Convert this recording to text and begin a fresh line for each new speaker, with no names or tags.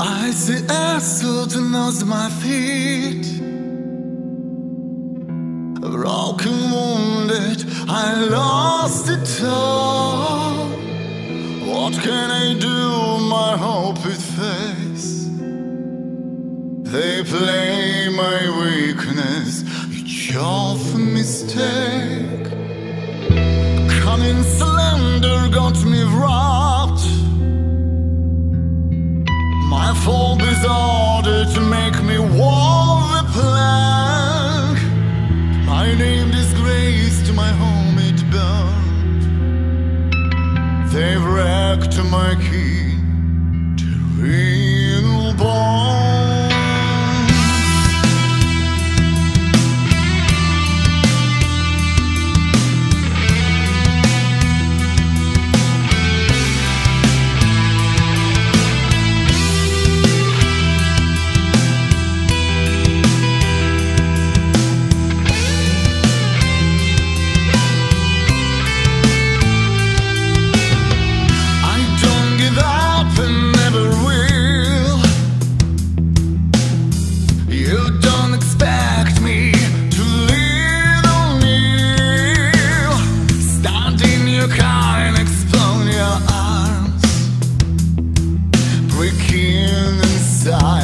I see asphalt knows my feet. Broken, wounded, I lost it all. What can I do? My hope is face. They play my weakness, of a mistake. Cunning slender got me wrapped. My fault is order to make me war the plank. My name disgraced my home it burned. They've wrecked my key to real explode